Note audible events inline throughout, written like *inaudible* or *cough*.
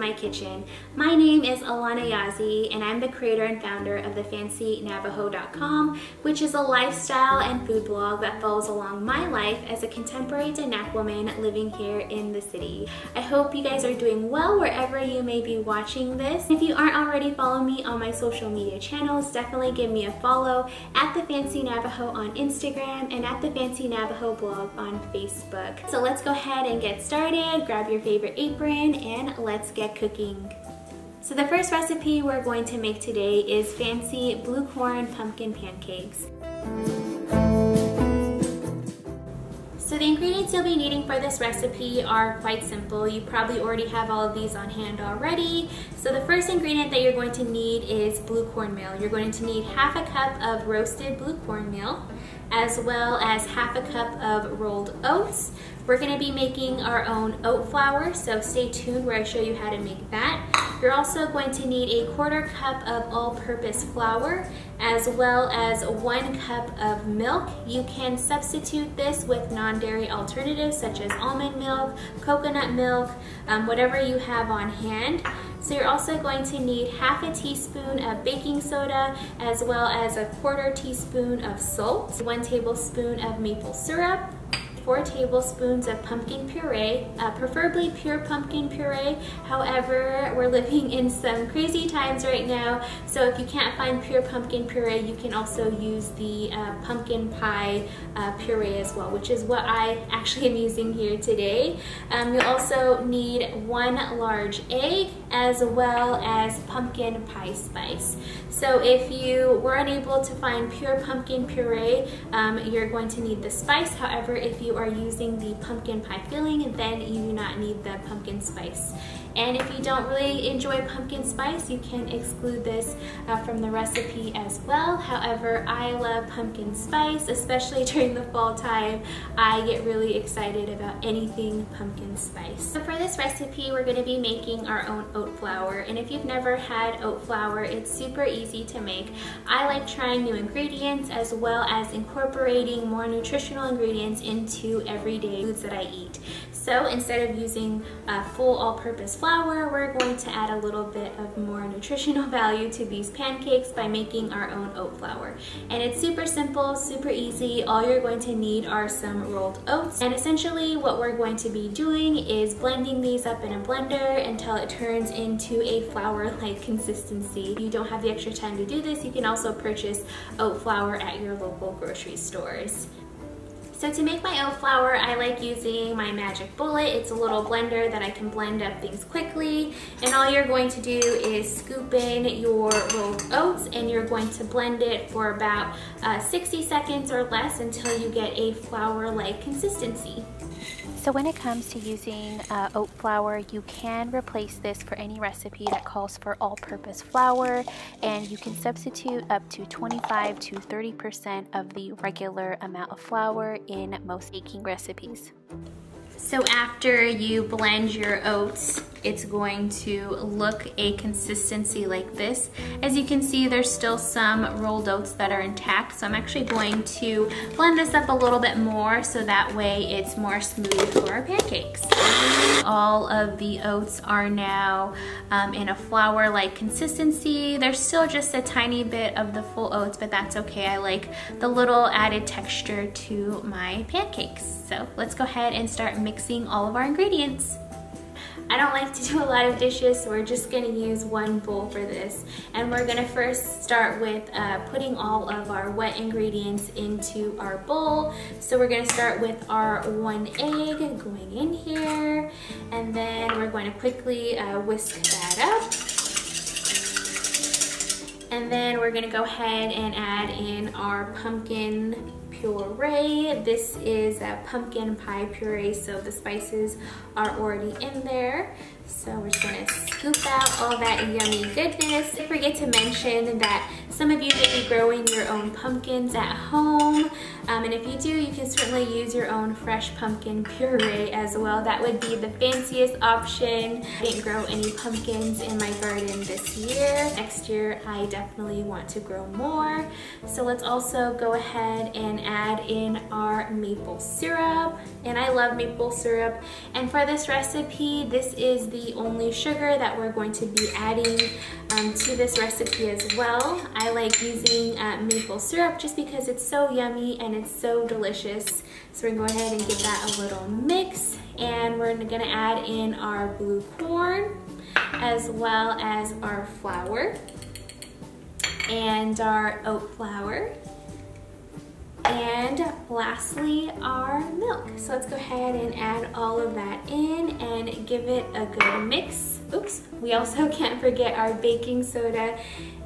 my kitchen. My name is Alana Yazzie and I'm the creator and founder of thefancynavajo.com which is a lifestyle and food blog that follows along my life as a contemporary Diné woman living here in the city. I hope you guys are doing well wherever you may be watching this. If you aren't already following me on my social media channels, definitely give me a follow at The Fancy Navajo on Instagram and at The Fancy Navajo blog on Facebook. So let's go ahead and get started. Grab your favorite apron and let's get cooking. So the first recipe we're going to make today is fancy blue corn pumpkin pancakes. So the ingredients you'll be needing for this recipe are quite simple. You probably already have all of these on hand already. So the first ingredient that you're going to need is blue cornmeal. You're going to need half a cup of roasted blue cornmeal, as well as half a cup of rolled oats. We're gonna be making our own oat flour, so stay tuned where I show you how to make that. You're also going to need a quarter cup of all-purpose flour, as well as one cup of milk. You can substitute this with non-dairy alternatives such as almond milk, coconut milk, um, whatever you have on hand. So you're also going to need half a teaspoon of baking soda as well as a quarter teaspoon of salt, one tablespoon of maple syrup, four tablespoons of pumpkin puree, uh, preferably pure pumpkin puree. However, we're living in some crazy times right now, so if you can't find pure pumpkin puree, you can also use the uh, pumpkin pie uh, puree as well, which is what I actually am using here today. Um, you'll also need one large egg as well as pumpkin pie spice. So if you were unable to find pure pumpkin puree, um, you're going to need the spice. However, if you are using the pumpkin pie filling, then you do not need the pumpkin spice. And if you don't really enjoy pumpkin spice, you can exclude this uh, from the recipe as well. However, I love pumpkin spice, especially *laughs* during the fall time. I get really excited about anything pumpkin spice. So for this recipe, we're gonna be making our own oat flour. And if you've never had oat flour, it's super easy to make. I like trying new ingredients as well as incorporating more nutritional ingredients into everyday foods that I eat. So instead of using a full all-purpose flour, we're going to add a little bit of more nutritional *laughs* value to these pancakes by making our own oat flour. And it's super simple, super easy. All you're going to need are some rolled oats. And essentially what we're going to be doing is blending these up in a blender until it turns into a flour-like consistency. If you don't have the extra time to do this, you can also purchase oat flour at your local grocery stores. So to make my oat flour, I like using my Magic Bullet. It's a little blender that I can blend up things quickly. And all you're going to do is scoop in your rolled oats and you're going to blend it for about uh, 60 seconds or less until you get a flour-like consistency. So when it comes to using uh, oat flour, you can replace this for any recipe that calls for all-purpose flour, and you can substitute up to 25 to 30% of the regular amount of flour in most baking recipes. So after you blend your oats, it's going to look a consistency like this. As you can see, there's still some rolled oats that are intact, so I'm actually going to blend this up a little bit more so that way it's more smooth for our pancakes. All of the oats are now um, in a flour-like consistency. There's still just a tiny bit of the full oats, but that's okay. I like the little added texture to my pancakes. So let's go ahead and start mixing all of our ingredients. I don't like to do a lot of dishes, so we're just gonna use one bowl for this. And we're gonna first start with uh, putting all of our wet ingredients into our bowl. So we're gonna start with our one egg going in here, and then we're going to quickly uh, whisk that up. And then we're gonna go ahead and add in our pumpkin puree. This is a pumpkin pie puree, so the spices are already in there. So we're just gonna scoop out all that yummy goodness. Don't forget to mention that some of you may be growing your own pumpkins at home. Um, and if you do, you can certainly use your own fresh pumpkin puree as well. That would be the fanciest option. I didn't grow any pumpkins in my garden this year. Next year, I definitely want to grow more. So let's also go ahead and add in our maple syrup. And I love maple syrup. And for this recipe, this is the only sugar that we're going to be adding um, to this recipe as well. I like using uh, maple syrup just because it's so yummy and it's so delicious. So we're gonna go ahead and give that a little mix and we're gonna add in our blue corn as well as our flour and our oat flour and lastly, our milk. So let's go ahead and add all of that in and give it a good mix. Oops, we also *laughs* can't forget our baking soda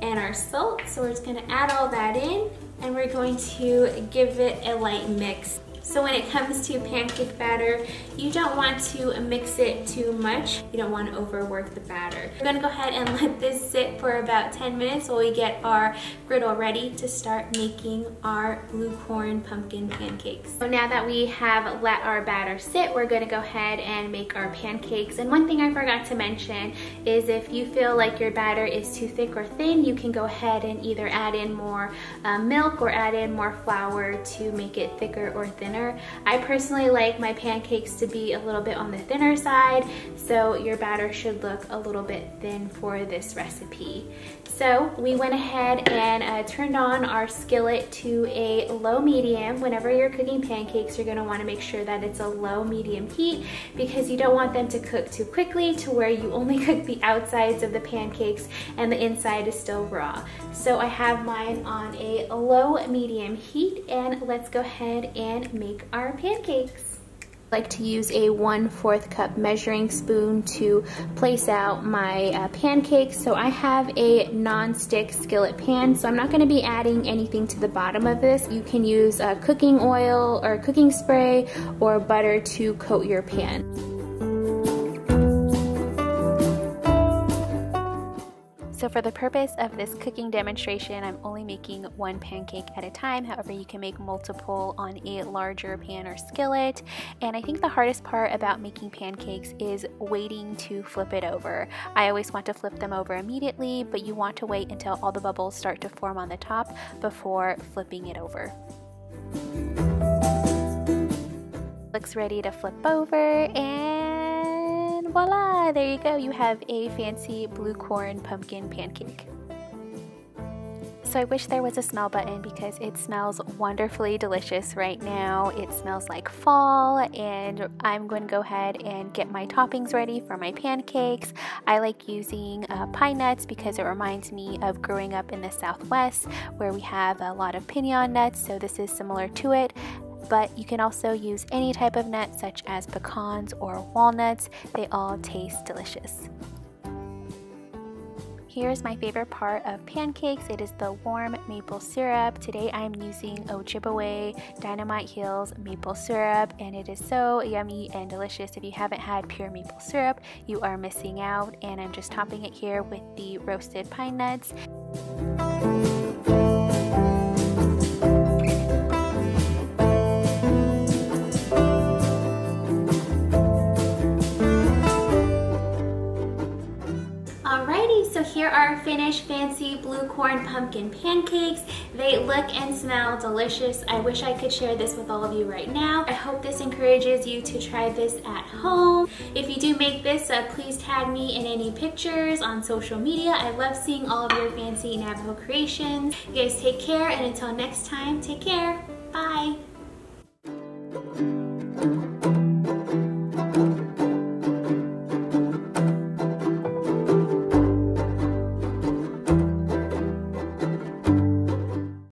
and our salt. So we're just gonna add all that in and we're going to give it a light mix. So when it comes to pancake batter, you don't want to mix it too much. You don't want to overwork the batter. We're gonna go ahead and *laughs* let this sit for about 10 minutes while we get our griddle ready to start making our blue corn pumpkin pancakes. So now that we have let our batter sit, we're gonna go ahead and make our pancakes. And one thing I forgot to mention is if you feel like your batter is too thick or thin, you can go ahead and either add in more uh, milk or add in more flour to make it thicker or thinner thinner. I personally like my pancakes to be a little bit on the thinner side, so your batter should look a little bit thin for this recipe. So we went ahead and uh, turned on our skillet to a low medium. Whenever you're cooking pancakes, you're gonna wanna make sure that it's a low medium heat because you don't want them to cook too quickly to where you only *laughs* cook the outsides of the pancakes and the inside is still raw. So I have mine on a low medium heat and let's go ahead and make our pancakes I like to use a 1 4th cup measuring spoon to place out my uh, pancakes. So I have a non-stick skillet pan, so I'm not gonna be adding anything to the bottom of this. You can use uh, cooking oil or cooking spray or butter to coat your pan. So for the purpose of this cooking demonstration, I'm only making one pancake at a time. However, you can make multiple on a larger pan or skillet. And I think the hardest part about making pancakes is waiting to flip it over. I always want to flip them over immediately, but you want to wait until all the bubbles start to form on the top before flipping it over. Looks ready to flip over and voila, there you go. You have a fancy blue corn pumpkin pancake. So I wish there was a smell button because it smells wonderfully delicious right now. It smells like fall and I'm going to go ahead and get my toppings ready for my pancakes. I like using uh, pine nuts because it reminds me of growing up in the southwest where we have a lot of pinon nuts so this is similar to it but you can also use any type of nut such as pecans or walnuts. They all taste delicious. Here's my favorite part of pancakes. It is the warm maple syrup. Today I'm using Ojibwe Dynamite Hills maple syrup and it is so yummy and delicious. If you haven't had pure maple syrup, you are missing out and I'm just topping it here with the roasted pine nuts. Here are finished fancy blue corn pumpkin pancakes. They look and smell delicious. I wish I could share this with all of you right now. I hope this encourages you to try this at home. If you do make this, uh, please tag me in any pictures on social media. I love seeing all of your fancy Navajo creations. You guys take care and until next time, take care. Bye.